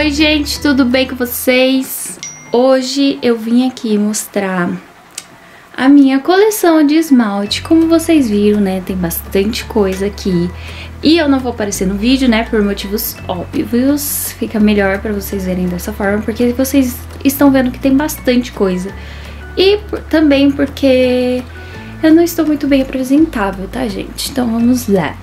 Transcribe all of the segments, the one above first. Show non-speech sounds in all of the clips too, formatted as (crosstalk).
Oi gente, tudo bem com vocês? Hoje eu vim aqui mostrar a minha coleção de esmalte. Como vocês viram, né, tem bastante coisa aqui. E eu não vou aparecer no vídeo, né, por motivos óbvios. Fica melhor pra vocês verem dessa forma, porque vocês estão vendo que tem bastante coisa. E também porque eu não estou muito bem apresentável, tá, gente? Então vamos lá.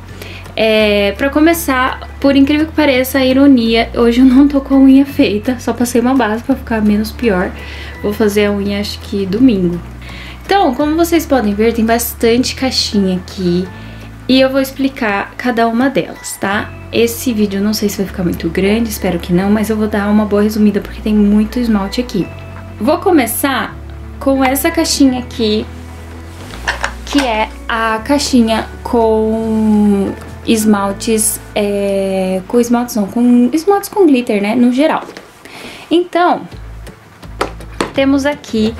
É, pra começar, por incrível que pareça, a ironia, hoje eu não tô com a unha feita, só passei uma base pra ficar menos pior. Vou fazer a unha acho que domingo. Então, como vocês podem ver, tem bastante caixinha aqui e eu vou explicar cada uma delas, tá? Esse vídeo não sei se vai ficar muito grande, espero que não, mas eu vou dar uma boa resumida porque tem muito esmalte aqui. Vou começar com essa caixinha aqui, que é a caixinha com esmaltes, é, com esmaltes não, com esmaltes com glitter, né, no geral. Então, temos aqui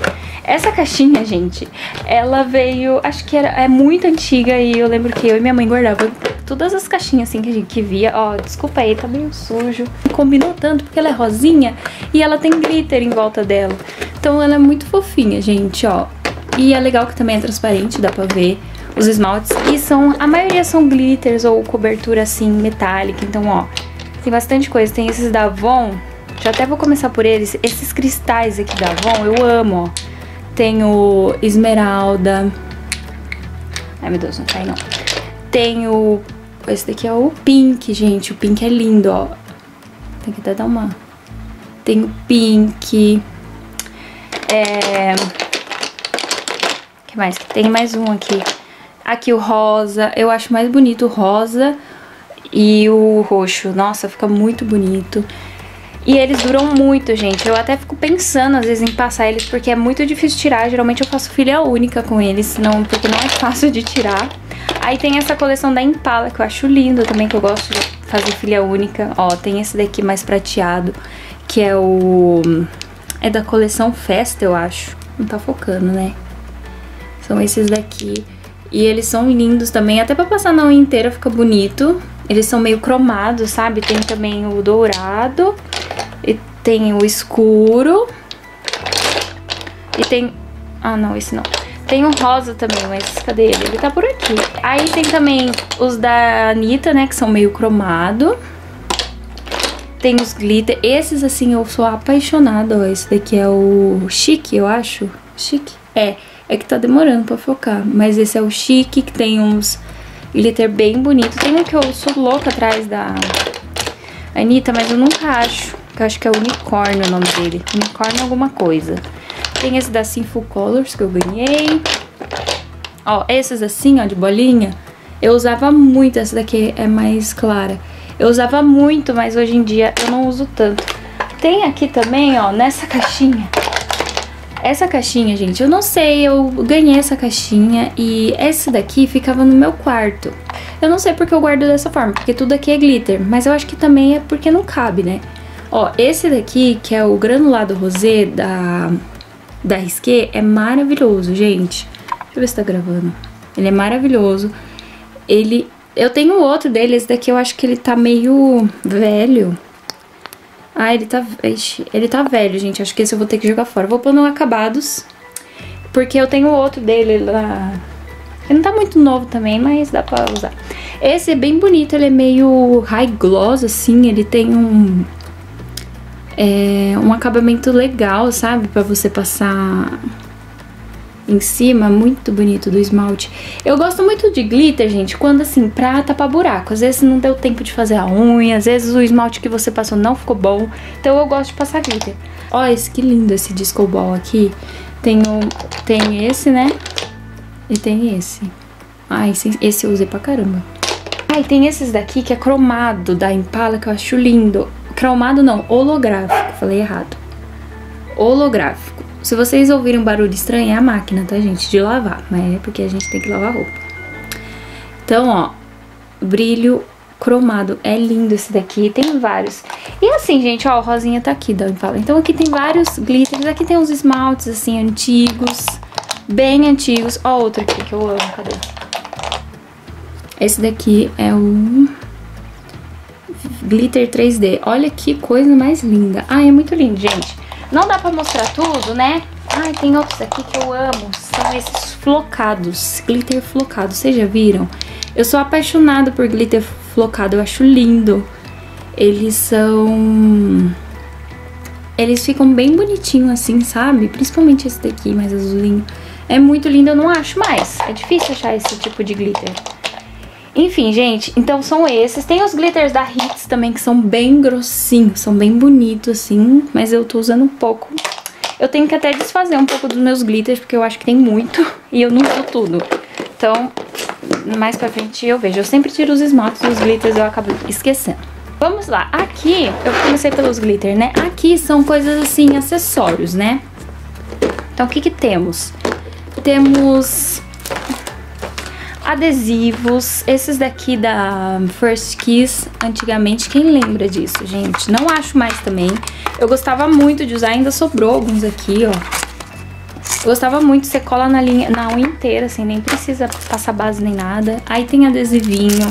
essa caixinha, gente, ela veio, acho que era, é muito antiga e eu lembro que eu e minha mãe guardavam todas as caixinhas assim que a gente que via. Ó, desculpa aí, tá meio sujo. Combinou tanto porque ela é rosinha e ela tem glitter em volta dela. Então ela é muito fofinha, gente, ó. E é legal que também é transparente, dá pra ver os esmaltes. E são, a maioria são glitters ou cobertura assim, metálica. Então, ó, tem bastante coisa. Tem esses da Avon, já até vou começar por eles. Esses cristais aqui da Avon, eu amo, ó. Tem o esmeralda. Ai, meu Deus, não cai não. Tem o... Esse daqui é o pink, gente. O pink é lindo, ó. Tem que até dar uma... Tem o pink. É... que mais? Tem mais um aqui. Aqui o rosa, eu acho mais bonito o rosa e o roxo. Nossa, fica muito bonito. E eles duram muito, gente. Eu até fico pensando, às vezes, em passar eles, porque é muito difícil tirar. Geralmente eu faço filha única com eles, não, porque não é fácil de tirar. Aí tem essa coleção da Impala, que eu acho lindo também, que eu gosto de fazer filha única. Ó, tem esse daqui mais prateado, que é o... É da coleção Festa, eu acho. Não tá focando, né? São esses daqui. E eles são lindos também, até pra passar na unha inteira fica bonito. Eles são meio cromados, sabe? Tem também o dourado e tem o escuro. E tem... Ah, não, esse não. Tem o rosa também, mas cadê ele? Ele tá por aqui. Aí tem também os da Anitta, né, que são meio cromado. Tem os glitter. Esses, assim, eu sou apaixonada, ó. Esse daqui é o chique, eu acho. Chique? É. É que tá demorando pra focar. Mas esse é o chique, que tem uns glitter bem bonito. Tem um que eu sou louca atrás da Anitta, mas eu nunca acho. Eu acho que é unicórnio o nome dele. Unicórnio alguma coisa. Tem esse da Sinful Colors que eu ganhei. Ó, esses assim, ó, de bolinha. Eu usava muito. Essa daqui é mais clara. Eu usava muito, mas hoje em dia eu não uso tanto. Tem aqui também, ó, nessa caixinha essa caixinha, gente, eu não sei, eu ganhei essa caixinha e essa daqui ficava no meu quarto. Eu não sei porque eu guardo dessa forma, porque tudo aqui é glitter, mas eu acho que também é porque não cabe, né? Ó, esse daqui, que é o granulado rosé da, da Risqué, é maravilhoso, gente. Deixa eu ver se tá gravando. Ele é maravilhoso. Ele... Eu tenho outro dele, esse daqui eu acho que ele tá meio velho. Ah, ele tá... Ixi, ele tá velho, gente. Acho que esse eu vou ter que jogar fora. Vou pôr no acabados. Porque eu tenho outro dele lá... Ele não tá muito novo também, mas dá pra usar. Esse é bem bonito, ele é meio high gloss, assim. Ele tem um... É, um acabamento legal, sabe? Pra você passar em cima, muito bonito do esmalte. Eu gosto muito de glitter, gente, quando assim, pra tapar buraco. Às vezes não deu tempo de fazer a unha, às vezes o esmalte que você passou não ficou bom. Então eu gosto de passar glitter. Olha esse que lindo esse disco ball aqui. Tem, o, tem esse, né? E tem esse. Ah, esse, esse eu usei pra caramba. E tem esses daqui que é cromado da Impala, que eu acho lindo. Cromado não, holográfico, falei errado. Holográfico. Se vocês ouvirem um barulho estranho, é a máquina, tá, gente? De lavar. Mas é porque a gente tem que lavar roupa. Então, ó, brilho cromado. É lindo esse daqui. Tem vários. E assim, gente, ó, o rosinha tá aqui, da Impala. Então aqui tem vários glitters. Aqui tem uns esmaltes, assim, antigos. Bem antigos. Ó, outro aqui que eu amo. Cadê? Esse daqui é o glitter 3D. Olha que coisa mais linda. Ai, é muito lindo, gente. Não dá pra mostrar tudo, né? Ai, tem outros aqui que eu amo. São esses flocados, glitter flocado. Vocês já viram? Eu sou apaixonada por glitter flocado, eu acho lindo. Eles são... Eles ficam bem bonitinhos assim, sabe? Principalmente esse daqui, mais azulinho. É muito lindo, eu não acho mais. É difícil achar esse tipo de glitter. Enfim, gente, então são esses. Tem os glitters da Hits também, que são bem grossinhos, são bem bonitos, assim. Mas eu tô usando um pouco. Eu tenho que até desfazer um pouco dos meus glitters, porque eu acho que tem muito (laughs) e eu não uso tudo. Então, mais pra frente eu vejo. Eu sempre tiro os esmaltes e os glitters eu acabo esquecendo. Vamos lá, aqui, eu comecei pelos glitter, né? Aqui são coisas assim, acessórios, né? Então, o que que temos? Temos adesivos, esses daqui da First Kiss, antigamente, quem lembra disso, gente? Não acho mais também. Eu gostava muito de usar, ainda sobrou alguns aqui, ó. Gostava muito, você cola na, linha, na unha inteira, assim, nem precisa passar base nem nada. Aí tem adesivinho,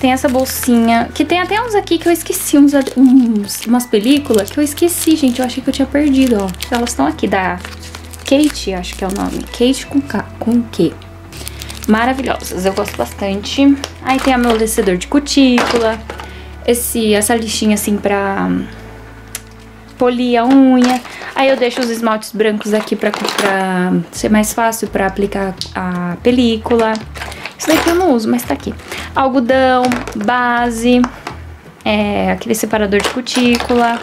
tem essa bolsinha, que tem até uns aqui que eu esqueci, uns, uns umas películas que eu esqueci, gente. Eu achei que eu tinha perdido, ó. Elas estão aqui, da Kate, acho que é o nome. Kate com, K, com Q. Maravilhosas, eu gosto bastante. Aí tem amolecedor de cutícula. Esse, essa lixinha assim pra polir a unha. Aí eu deixo os esmaltes brancos aqui pra, pra ser mais fácil pra aplicar a película. Isso daqui eu não uso, mas tá aqui. Algodão, base, é, aquele separador de cutícula,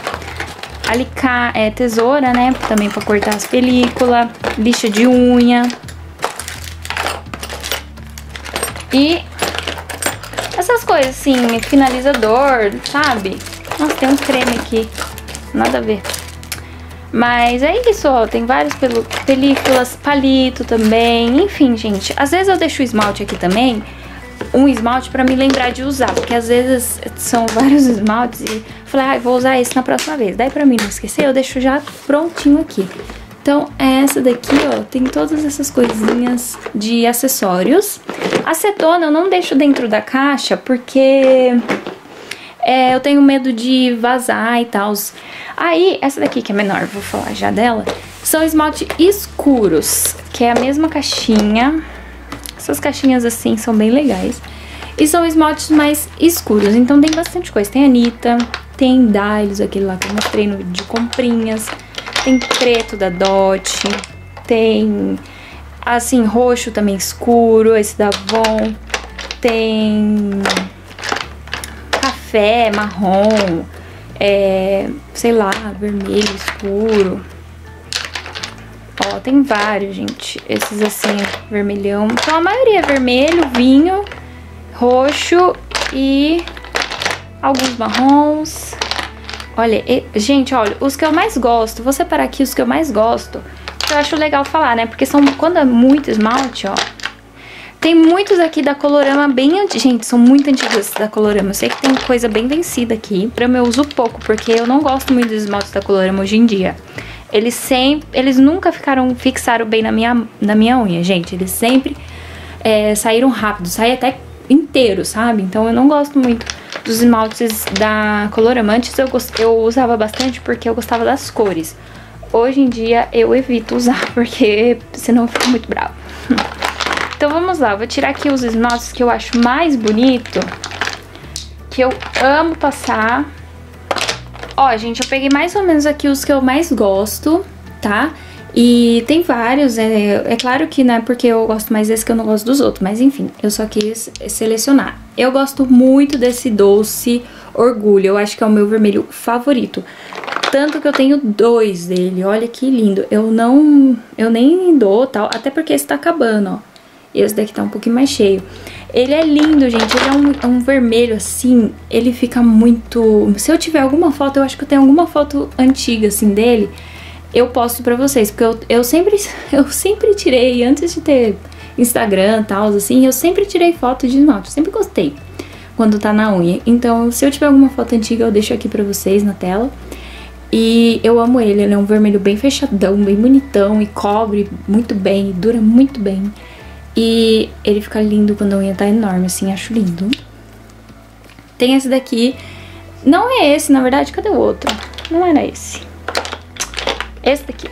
alicate, é, tesoura, né? Também pra cortar as películas, lixa de unha. E essas coisas assim, finalizador, sabe? Nossa, tem um creme aqui, nada a ver. Mas é isso, ó, tem várias películas, palito também, enfim, gente. Às vezes eu deixo o esmalte aqui também, um esmalte pra me lembrar de usar, porque às vezes são vários (laughs) esmaltes e falei, ah, vou usar esse na próxima vez. Daí pra mim não esquecer, eu deixo já prontinho aqui. Então, essa daqui, ó, tem todas essas coisinhas de acessórios. Acetona eu não deixo dentro da caixa, porque é, eu tenho medo de vazar e tal. Aí, essa daqui que é menor, vou falar já dela, são esmalte escuros, que é a mesma caixinha. Essas caixinhas assim são bem legais. E são esmaltes mais escuros, então tem bastante coisa. Tem Anitta, tem Dylos, aquele lá que eu mostrei no de comprinhas. Tem preto da Dot, tem assim, roxo também escuro, esse da Avon. Tem café, marrom, é, sei lá, vermelho escuro. Ó, tem vários, gente. Esses assim, vermelhão. Então a maioria é vermelho, vinho, roxo e alguns marrons. Olha, e, gente, olha, os que eu mais gosto, vou separar aqui os que eu mais gosto. Que eu acho legal falar, né? Porque são, quando é muito esmalte, ó, tem muitos aqui da Colorama bem antigos. Gente, são muito antigos da Colorama. Eu sei que tem coisa bem vencida aqui. Eu uso pouco, porque eu não gosto muito dos esmaltes da Colorama hoje em dia. Eles sempre... Eles nunca ficaram... Fixaram bem na minha, na minha unha, gente. Eles sempre é, saíram rápido. Saem até inteiro, sabe? Então eu não gosto muito dos esmaltes da Colorama. Antes eu, eu usava bastante porque eu gostava das cores. Hoje em dia eu evito usar, (laughs) porque senão eu fico muito bravo. (laughs) Então vamos lá, vou tirar aqui os esmaltes que eu acho mais bonito, que eu amo passar. Ó, gente, eu peguei mais ou menos aqui os que eu mais gosto, tá? E tem vários, é, é claro que não é porque eu gosto mais desse que eu não gosto dos outros, mas enfim, eu só quis selecionar. Eu gosto muito desse doce orgulho, eu acho que é o meu vermelho favorito. Tanto que eu tenho dois dele, olha que lindo. Eu não, eu nem dou tal, até porque esse tá acabando, ó. E esse daqui tá um pouquinho mais cheio. Ele é lindo, gente. Ele é um, é um, vermelho, assim. Ele fica muito... Se eu tiver alguma foto, eu acho que eu tenho alguma foto antiga, assim, dele. Eu posto pra vocês. Porque eu, eu, sempre, (laughs) eu sempre tirei, antes de ter Instagram tal, assim, eu sempre tirei foto de esmalte. Sempre gostei quando tá na unha. Então, se eu tiver alguma foto antiga, eu deixo aqui pra vocês na tela. E eu amo ele. Ele é um vermelho bem fechadão, bem bonitão e cobre muito bem, dura muito bem. E ele fica lindo quando a unha tá enorme, assim, acho lindo. Tem esse daqui, Não é esse, na verdade, cadê o outro? Não era esse. Esse daqui.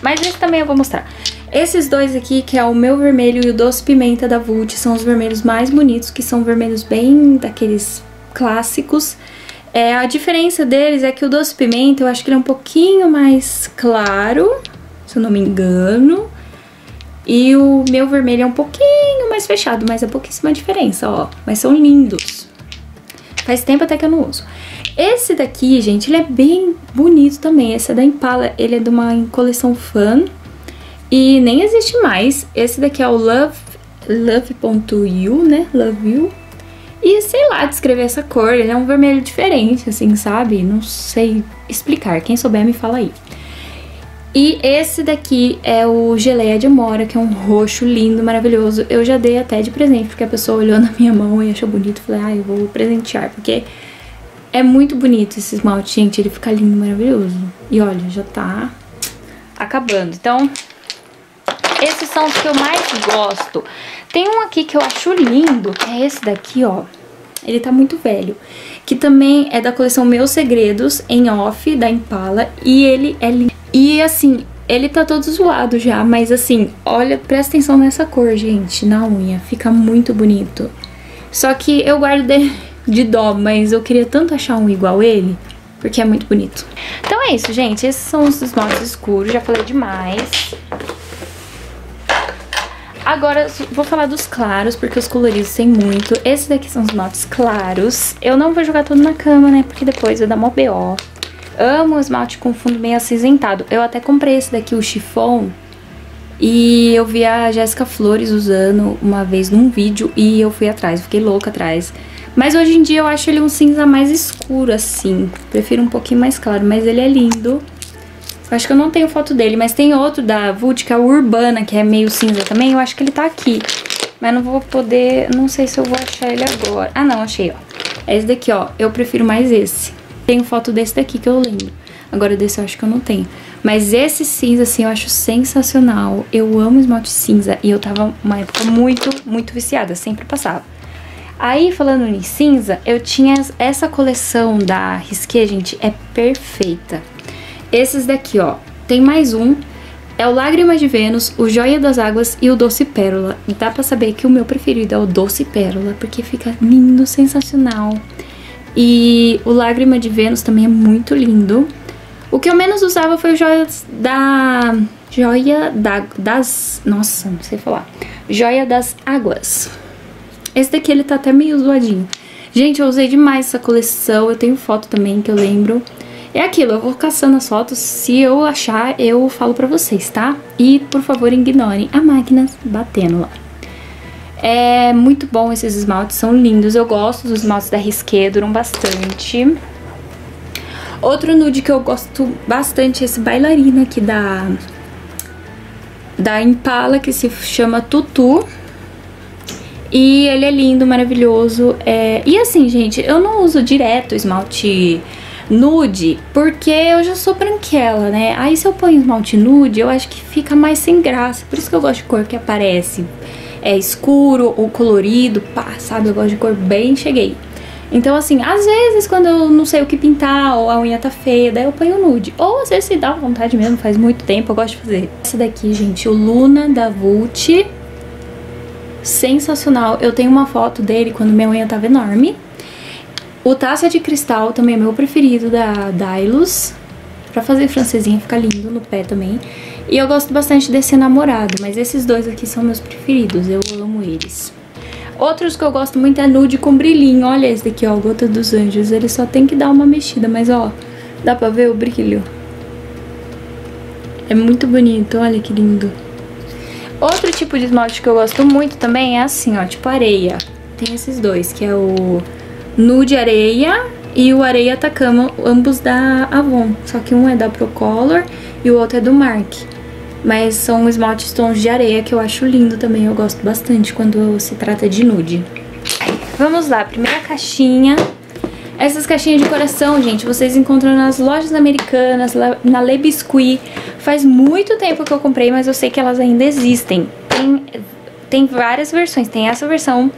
Mas esse também eu vou mostrar. Esses dois aqui, que é o meu vermelho e o doce pimenta da Vult, são os vermelhos mais bonitos, que são vermelhos bem daqueles clássicos. É, a diferença deles é que o doce pimenta, eu acho que ele é um pouquinho mais claro, se eu não me engano. E o meu vermelho é um pouquinho mais fechado, mas é pouquíssima diferença, ó. Mas são lindos. Faz tempo até que eu não uso. Esse daqui, gente, ele é bem bonito também. Esse é da Impala, ele é de uma coleção Fan. E nem existe mais. Esse daqui é o Love, Love.you, né? Love You. E sei lá descrever essa cor, ele é um vermelho diferente, assim, sabe? Não sei explicar. Quem souber me fala aí. E esse daqui é o Geleia de Amora, que é um roxo lindo, maravilhoso. Eu já dei até de presente, porque a pessoa olhou (laughs) na minha mão e achou bonito. Falei, ah, eu vou presentear, porque é muito bonito esse esmalte, gente. Ele fica lindo, maravilhoso. E olha, já tá acabando. Então, esses são os que eu mais gosto. Tem um aqui que eu acho lindo, que é esse daqui, ó. Ele tá muito velho. Que também é da coleção Meus Segredos, em off, da Impala. E ele é lindo. E assim, ele tá todo zoado já, mas assim, olha, presta atenção nessa cor, gente, na unha. Fica muito bonito. Só que eu guardo de, de dó, mas eu queria tanto achar um igual ele, porque é muito bonito. Então é isso, gente. Esses são os esmaltes escuros, já falei demais. Agora, vou falar dos claros, porque os coloridos tem muito. Esses daqui são os esmaltes claros. Eu não vou jogar tudo na cama, né, porque depois vai dar mó B.O. Amo esmalte com fundo meio acinzentado. Eu até comprei esse daqui, o chiffon, e eu vi a Jéssica Flores usando uma vez num vídeo e eu fui atrás, fiquei louca atrás. Mas hoje em dia eu acho ele um cinza mais escuro, assim. Prefiro um pouquinho mais claro, mas ele é lindo. Eu acho que eu não tenho foto dele, mas tem outro da Vult, que é o Urbana, que é meio cinza também. Eu acho que ele tá aqui. Mas não vou poder... Não sei se eu vou achar ele agora. Ah, não, achei, ó. É esse daqui, ó. Eu prefiro mais esse. Tenho foto desse daqui que eu lembro. Agora desse eu acho que eu não tenho. Mas esse cinza, assim, eu acho sensacional. Eu amo esmalte cinza. E eu tava uma época muito, muito viciada. Sempre passava. Aí, falando em cinza, eu tinha essa coleção da Risqué, gente, é perfeita. Esses daqui, ó, tem mais um, é o Lágrima de Vênus, o Joia das Águas e o Doce Pérola. E dá pra saber que o meu preferido é o Doce Pérola, porque fica lindo, sensacional. E o Lágrima de Vênus também é muito lindo. O que eu menos usava foi o Joia da... Joia da, das... Nossa, não sei falar. Joia das Águas. Esse daqui ele tá até meio zoadinho. Gente, eu usei demais essa coleção. Eu tenho foto também que eu lembro. É aquilo, eu vou caçando as fotos. Se eu achar, eu falo pra vocês, tá? E, por favor, ignorem a máquina batendo lá. É muito bom esses esmaltes, são lindos. Eu gosto dos esmaltes da Risqué, duram bastante. Outro nude que eu gosto bastante é esse bailarina aqui da, da Impala, que se chama Tutu. E ele é lindo, maravilhoso. É... E assim, gente, eu não uso direto esmalte nude, porque eu já sou branquela, né? Aí se eu ponho esmalte nude, eu acho que fica mais sem graça. Por isso que eu gosto de cor que aparece é escuro ou colorido, pá, sabe? Eu gosto de cor bem cheguei. Então, assim, às vezes quando eu não sei o que pintar ou a unha tá feia, daí eu ponho nude. Ou às vezes se dá vontade mesmo, faz muito tempo, eu gosto de fazer. Esse daqui, gente, o Luna da Vult. Sensacional. Eu tenho uma foto dele quando minha unha tava enorme. O Taça de Cristal também é meu preferido da Dylos. Pra fazer francesinha fica lindo no pé também. E eu gosto bastante desse namorado, mas esses dois aqui são meus preferidos, eu amo eles. Outros que eu gosto muito é nude com brilhinho. Olha esse daqui, ó, Gota dos Anjos. Ele só tem que dar uma mexida, mas ó, dá pra ver o brilho. É muito bonito, olha que lindo. Outro tipo de esmalte que eu gosto muito também é assim, ó, tipo areia. Tem esses dois, que é o Nude Areia e o Areia Atacama, ambos da Avon. Só que um é da Procolor e o outro é do Mark. Mas são esmaltes tons de areia que eu acho lindo também, eu gosto bastante quando se trata de nude. Vamos lá, primeira caixinha. Essas caixinhas de coração, gente, vocês encontram nas lojas americanas, na Le Biscuit. Faz muito tempo que eu comprei, mas eu sei que elas ainda existem. Tem tem várias versões. Tem essa versão,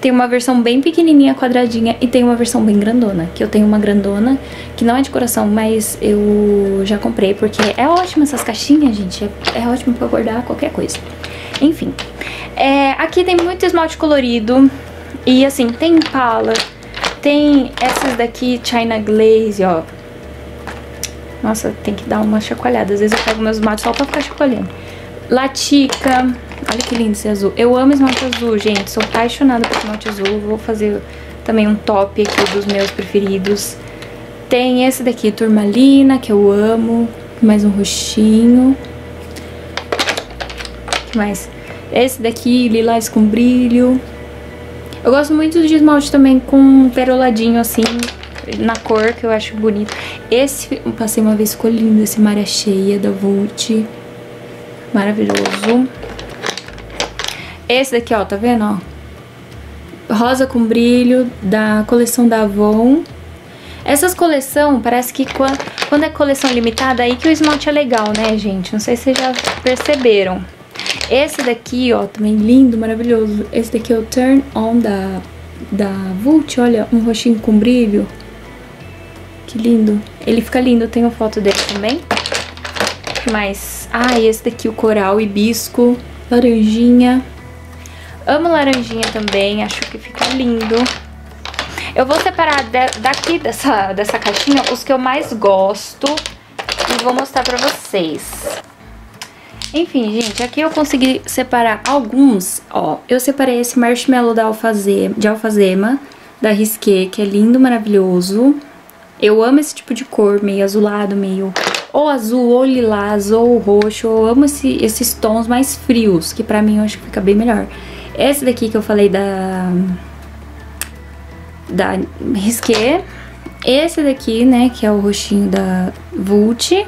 tem uma versão bem pequenininha, quadradinha, e tem uma versão bem grandona. Que eu tenho uma grandona, que não é de coração, mas eu já comprei, porque é ótimo essas caixinhas, gente. É, é ótimo pra guardar qualquer coisa. Enfim, é, aqui tem muito esmalte colorido, e assim, tem Impala, tem essas daqui, China Glaze, ó. Nossa, tem que dar uma chacoalhada. Às vezes eu pego meus esmaltes só pra ficar chacoalhando. Latica. Olha que lindo esse azul. Eu amo esmalte azul, gente. Sou apaixonada por esmalte azul. Vou fazer também um top aqui dos meus preferidos. Tem esse daqui, Turmalina, que eu amo. Mais um roxinho. que mais? Esse daqui, lilás com brilho. Eu gosto muito de esmalte também com peroladinho assim, na cor, que eu acho bonito. Esse, eu passei uma vez, ficou lindo, esse Maré Cheia da Vult. Maravilhoso. Esse daqui, ó, tá vendo, ó? Rosa com brilho, da coleção da Avon. Essas coleção, parece que quando, é coleção limitada, aí que o esmalte é legal, né, gente? Não sei se vocês já perceberam. Esse daqui, ó, também lindo, maravilhoso. Esse daqui é o Turn On da, da Vult, olha, um roxinho com brilho. Que lindo. Ele fica lindo, eu tenho foto dele também. Mas, ah, esse daqui, o coral hibisco, laranjinha. Amo laranjinha também, acho que fica lindo. Eu vou separar de, daqui dessa, dessa caixinha os que eu mais gosto e vou mostrar pra vocês. Enfim, gente, aqui eu consegui separar alguns, ó. Eu separei esse marshmallow da alfazema, de alfazema, da Risqué, que é lindo, maravilhoso. Eu amo esse tipo de cor, meio azulado, meio ou azul, ou lilás, ou roxo. Eu amo esse, esses tons mais frios, que pra mim eu acho que fica bem melhor. Esse daqui que eu falei da... Da Risqué. Esse daqui, né, que é o roxinho da Vult.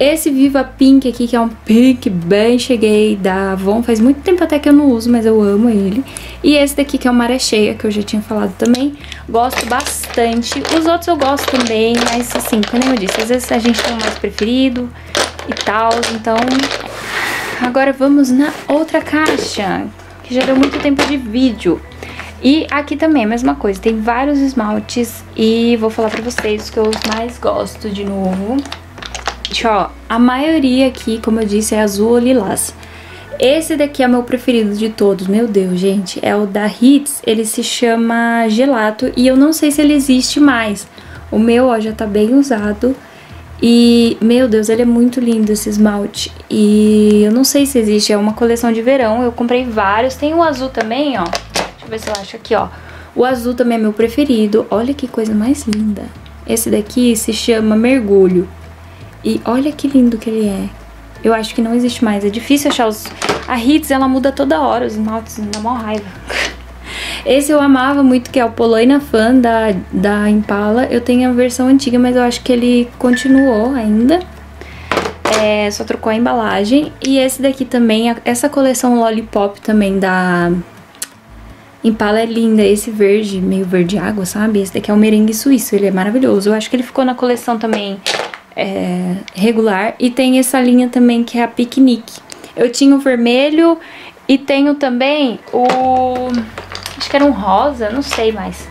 Esse Viva Pink aqui, que é um pink bem cheguei da Avon. Faz muito tempo até que eu não uso, mas eu amo ele. E esse daqui, que é o Maré Cheia, que eu já tinha falado também. Gosto bastante. Os outros eu gosto também, mas assim, como eu disse, às vezes a gente tem um mais preferido e tal. Então, agora vamos na outra caixa, que já deu muito tempo de vídeo. E aqui também a mesma coisa, tem vários esmaltes e vou falar pra vocês que eu mais gosto de novo. Gente, ó, a maioria aqui, como eu disse, é azul ou lilás. Esse daqui é meu preferido de todos, meu Deus, gente. É o da Hits, ele se chama Gelato e eu não sei se ele existe mais. O meu, ó, já tá bem usado. E, meu Deus, ele é muito lindo esse esmalte. E eu não sei se existe, é uma coleção de verão. Eu comprei vários. Tem o azul também, ó. Deixa eu ver se eu acho aqui, ó. O azul também é meu preferido. Olha que coisa mais linda. Esse daqui se chama Mergulho. E olha que lindo que ele é. Eu acho que não existe mais. É difícil achar os... A Hits, ela muda toda hora os esmaltes, dá mó raiva. (laughs) Esse eu amava muito, que é o Polaina Fan da, da Impala. Eu tenho a versão antiga, mas eu acho que ele continuou ainda. É, só trocou a embalagem. E esse daqui também, essa coleção Lollipop também da Impala é linda. Esse verde, meio verde água, sabe? Esse daqui é o merengue suíço, ele é maravilhoso. Eu acho que ele ficou na coleção também é, regular. E tem essa linha também que é a piquenique. Eu tinha o vermelho e tenho também o... Acho que era um rosa, não sei mais.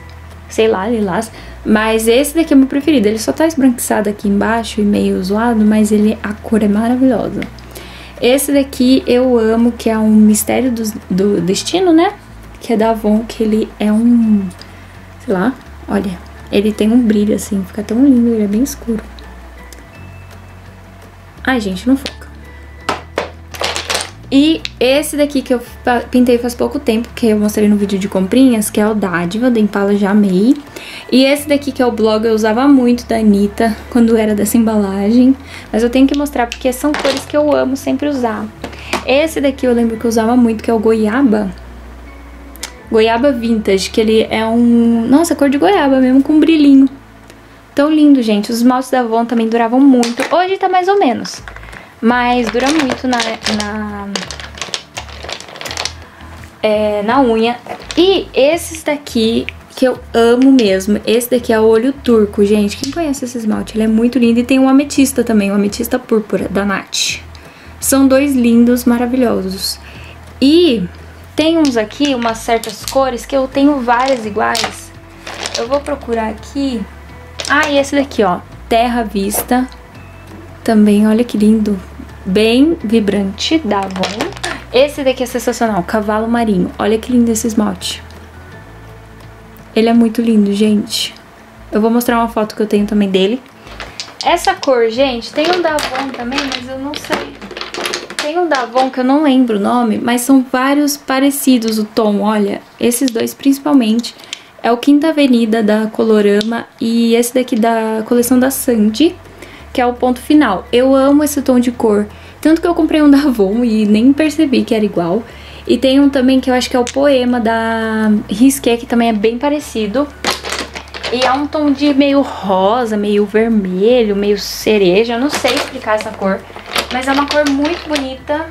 Sei lá, lilás. Mas esse daqui é meu preferido. Ele só tá esbranquiçado aqui embaixo e meio zoado, mas ele, a cor é maravilhosa. Esse daqui eu amo, que é um mistério do, do destino, né? Que é da Avon, que ele é um... Sei lá, olha. Ele tem um brilho assim, fica tão lindo, ele é bem escuro. Ai, gente, não foca. E esse daqui que eu pintei faz pouco tempo, que eu mostrei no vídeo de comprinhas, que é o Dádiva, da Impala Amei. E esse daqui que é o blog, eu usava muito da Anitta, quando era dessa embalagem. Mas eu tenho que mostrar porque são cores que eu amo sempre usar. Esse daqui eu lembro que eu usava muito, que é o Goiaba. Goiaba Vintage, que ele é um... Nossa, cor de goiaba mesmo, com brilhinho. Tão lindo, gente. Os esmaltes da Avon também duravam muito. Hoje tá mais ou menos. Mas dura muito na... na... É, na unha. E esses daqui que eu amo mesmo. Esse daqui é o olho turco, gente. Quem conhece esse esmalte? Ele é muito lindo. E tem um ametista também, um ametista púrpura, da Nath. São dois lindos, maravilhosos. E tem uns aqui, umas certas cores, que eu tenho várias iguais. Eu vou procurar aqui. Ah, e esse daqui, ó. Terra Vista. Também, olha que lindo. Bem vibrante, da Avon. Esse daqui é sensacional, Cavalo Marinho. Olha que lindo esse esmalte. Ele é muito lindo, gente. Eu vou mostrar uma foto que eu tenho também dele. Essa cor, gente, tem um da também, mas eu não sei. Tem um da que eu não lembro o nome, mas são vários parecidos o tom. Olha, esses dois principalmente. É o Quinta Avenida da Colorama e esse daqui da coleção da Sandy, que é o ponto final. Eu amo esse tom de cor. Tanto que eu comprei um (laughs) da Avon e nem percebi que era igual. E tem um também que eu acho que é o Poema da Risqué, que também é bem parecido. E é um tom de meio rosa, meio vermelho, meio cereja. Eu não sei explicar essa cor, mas é uma cor muito bonita.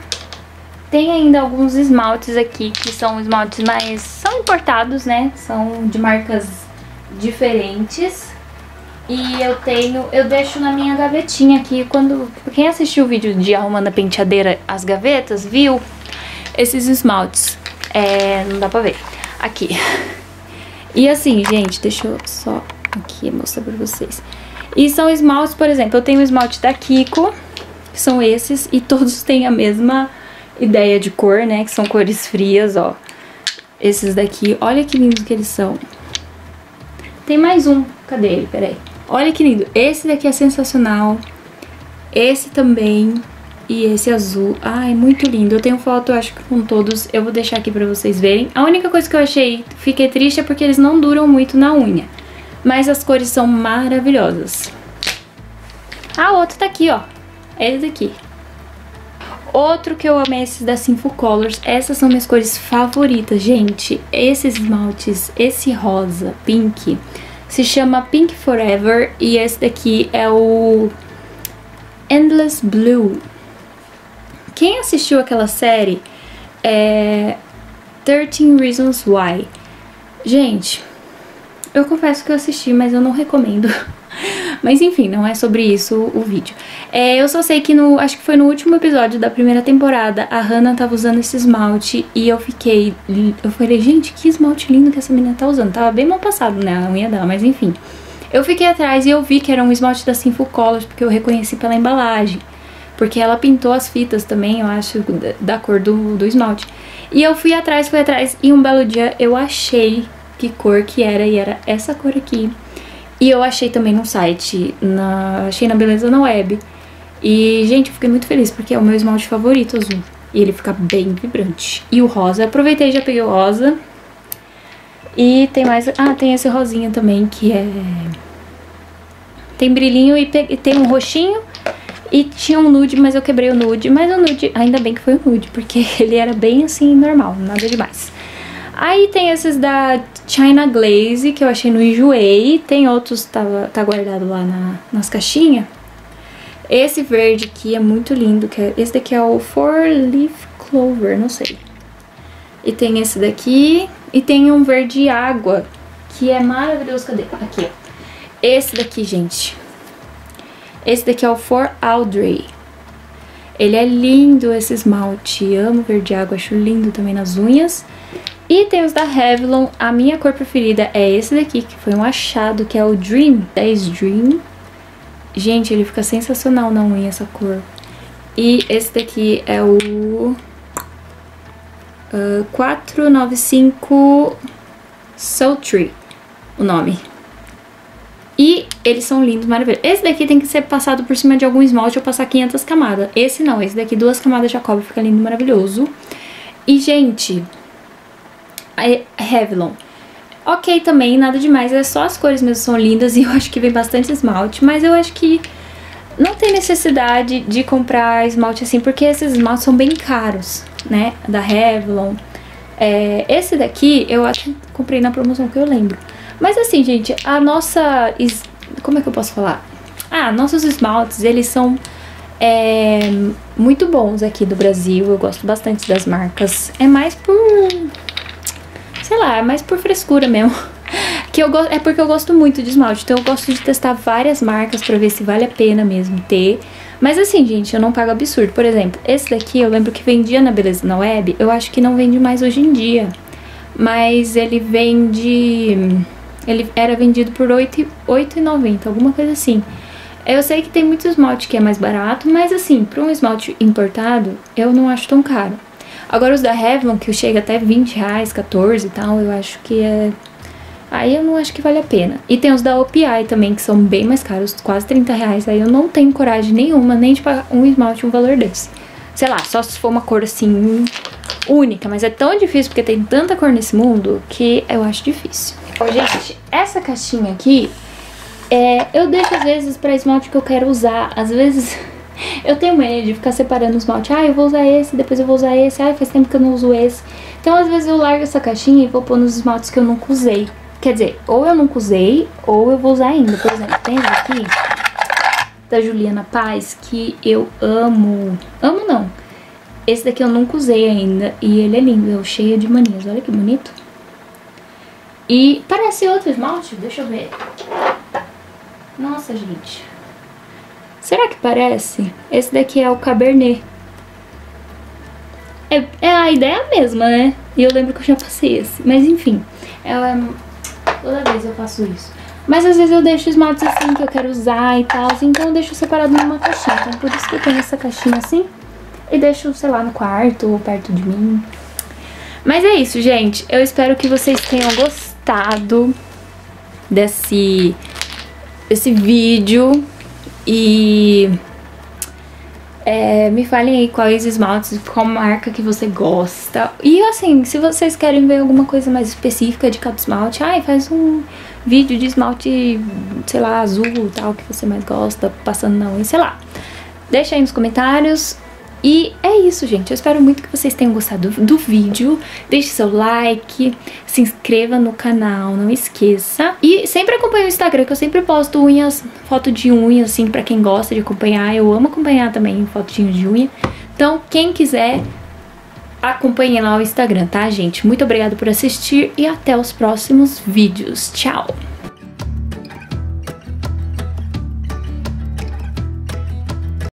Tem ainda alguns esmaltes aqui, que são esmaltes mais... São importados, né? São de marcas diferentes. E eu tenho, eu deixo na minha gavetinha aqui, quando quem assistiu o vídeo de arrumando a penteadeira as gavetas, viu esses esmaltes. É, não dá pra ver. Aqui. E assim, gente, deixa eu só aqui mostrar pra vocês. E são esmaltes, por exemplo, eu tenho o esmalte da Kiko, que são esses, e todos têm a mesma ideia de cor, né, que são cores frias, ó. Esses daqui, olha que lindos que eles são. Tem mais um, cadê ele? Peraí. Olha que lindo. Esse daqui é sensacional. Esse também. E esse azul. Ai, muito lindo. Eu tenho foto, acho que com todos. Eu vou deixar aqui pra vocês verem. A única coisa que eu achei, fiquei triste, é porque eles não duram muito na unha. Mas as cores são maravilhosas. Ah, outro tá aqui, ó. Esse daqui. Outro que eu amei, esses da Sinful Colors. Essas são minhas cores favoritas, gente. Esses esmaltes, esse rosa, pink se chama Pink Forever e esse daqui é o Endless Blue. Quem assistiu aquela série é 13 Reasons Why. Gente, eu confesso que eu assisti, mas eu não recomendo. (laughs) Mas enfim, não é sobre isso o vídeo. É, eu só sei que no. Acho que foi no último episódio da primeira temporada, a Hannah tava usando esse esmalte e eu fiquei. Eu falei, gente, que esmalte lindo que essa menina tá usando. Tava bem mal passado, né? A unha dela, mas enfim. Eu fiquei atrás e eu vi que era um esmalte da Sinful Colors, porque eu reconheci pela embalagem. Porque ela pintou as fitas também, eu acho, da cor do, do esmalte. E eu fui atrás, fui atrás, e um belo dia eu achei que cor que era, e era essa cor aqui. E eu achei também no site, na, achei na Beleza na Web. E, gente, eu fiquei muito feliz, porque é o meu esmalte favorito azul. E ele fica bem vibrante. E o rosa, aproveitei e já peguei o rosa. E tem mais... Ah, tem esse rosinha também, que é... Tem brilhinho e tem um roxinho. E tinha um nude, mas eu quebrei o nude. Mas o nude, ainda bem que foi o nude, porque (laughs) ele era bem assim, normal, nada demais. Aí tem esses da China Glaze, que eu achei no Enjoei. Tem outros, tá, tá guardado lá na, nas caixinhas. Esse verde aqui é muito lindo, que é, esse daqui é o Four Leaf Clover, não sei. E tem esse daqui, e tem um verde água, que é maravilhoso. Cadê? Aqui. Esse daqui, gente. Esse daqui é o For Audrey. Ele é lindo, esse esmalte. Amo verde água, acho lindo também nas unhas. E tem os da Revlon. A minha cor preferida é esse daqui, que foi um achado, que é o Dream 10 Dream. Gente, ele fica sensacional na unha, essa cor. E esse daqui é o uh, 495 Sultry, o nome. E eles são lindos, maravilhosos. Esse daqui tem que ser passado por cima de algum esmalte ou passar 500 camadas. Esse não, esse daqui duas camadas já cobre, fica lindo, maravilhoso. E, gente, Revlon. Ok também, nada demais, é só as cores mesmo são lindas e eu acho que vem bastante esmalte, mas eu acho que não tem necessidade de comprar esmalte assim, porque esses esmaltes são bem caros, né, da Revlon. É, esse daqui eu até comprei na promoção que eu lembro. Mas assim, gente, a nossa... Como é que eu posso falar? Ah, nossos esmaltes, eles são é, muito bons aqui do Brasil. Eu gosto bastante das marcas. É mais por sei lá, é mais por frescura mesmo. (laughs) Que eu é porque eu gosto muito de esmalte, então eu gosto de testar várias marcas pra ver se vale a pena mesmo ter. Mas assim, gente, eu não pago absurdo. Por exemplo, esse daqui eu lembro que vendia na Beleza na Web. Eu acho que não vende mais hoje em dia. Mas ele vende... Ele era vendido por R$ 8,90, alguma coisa assim. Eu sei que tem muito esmalte que é mais barato, mas assim, para um esmalte importado, eu não acho tão caro. Agora os da Revlon, que chega até 20 reais, 14 e tal, eu acho que é... Aí eu não acho que vale a pena. E tem os da OPI também, que são bem mais caros, quase 30 reais. Aí eu não tenho coragem nenhuma, nem de pagar um esmalte um valor desse. Sei lá, só se for uma cor assim, única. Mas é tão difícil, porque tem tanta cor nesse mundo, que eu acho difícil. Ô, gente, essa caixinha aqui, é, eu deixo às vezes pra esmalte que eu quero usar. Às vezes... (laughs) Eu tenho medo de ficar separando os esmalte. Ah, eu vou usar esse, depois eu vou usar esse. Ah, faz tempo que eu não uso esse. Então, às vezes eu largo essa caixinha e vou pôr nos esmaltes que eu nunca usei. Quer dizer, ou eu nunca usei, ou eu vou usar ainda. Por exemplo, tem aqui da Juliana Paz que eu amo. Amo não. Esse daqui eu nunca usei ainda e ele é lindo, é cheio de manias. Olha que bonito. E parece outro esmalte, deixa eu ver. Nossa, gente. Será que parece? Esse daqui é o Cabernet. É, é a ideia mesma, né? E eu lembro que eu já passei esse. Mas enfim, ela, é, toda vez eu faço isso. Mas às vezes eu deixo esmaltes assim que eu quero usar e tal, então eu deixo separado numa caixinha. Então por isso que eu tenho essa caixinha assim e deixo, sei lá, no quarto ou perto de mim. Mas é isso, gente. Eu espero que vocês tenham gostado desse, desse vídeo. E é, me falem aí quais esmaltes, qual marca que você gosta. E assim, se vocês querem ver alguma coisa mais específica de cada esmalte, ai, faz um vídeo de esmalte, sei lá, azul tal, que você mais gosta, passando na unha, sei lá. Deixa aí nos comentários. E é isso, gente. Eu espero muito que vocês tenham gostado do vídeo. Deixe seu like, se inscreva no canal, não esqueça. E sempre acompanhe o Instagram, que eu sempre posto unhas, foto de unha, assim, pra quem gosta de acompanhar. Eu amo acompanhar também fotinhos de unha. Então, quem quiser, acompanhe lá o Instagram, tá, gente? Muito obrigada por assistir e até os próximos vídeos. Tchau!